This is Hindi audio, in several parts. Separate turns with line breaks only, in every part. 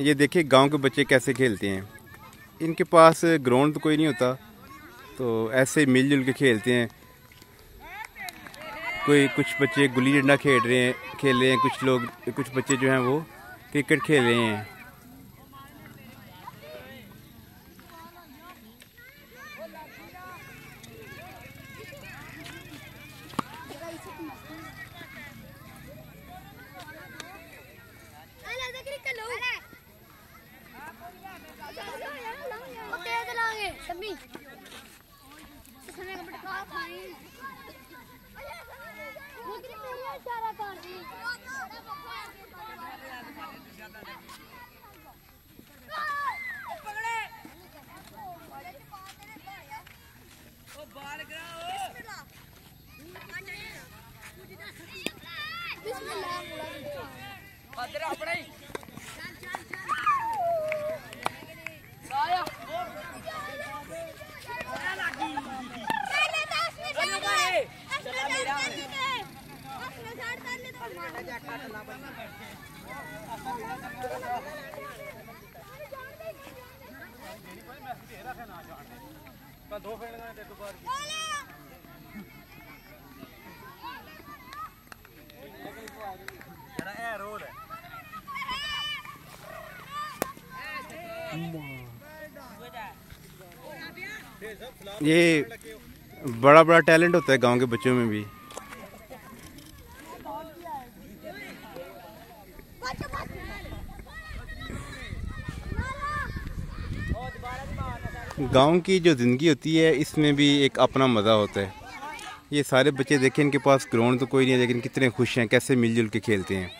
ये देखिए, गाँव के बच्चे कैसे खेलते हैं। इनके पास ग्राउंड तो कोई नहीं होता तो ऐसे मिलजुल के खेलते हैं। कोई कुछ बच्चे गुल्ली डंडा खेल रहे हैं, खेल रहे हैं, कुछ लोग, कुछ बच्चे जो हैं वो क्रिकेट खेल रहे हैं।
अपने
दो फेड़ गए दोपहर की
ये बड़ा बड़ा टैलेंट होता है गाँव के बच्चों में भी। गाँव की जो ज़िंदगी होती है, इसमें भी एक अपना मज़ा होता है। ये सारे बच्चे देखें, इनके पास ग्राउंड तो कोई नहीं है, लेकिन कितने खुश हैं, कैसे मिलजुल के खेलते हैं।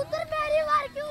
उधर मेरी। मार क्यों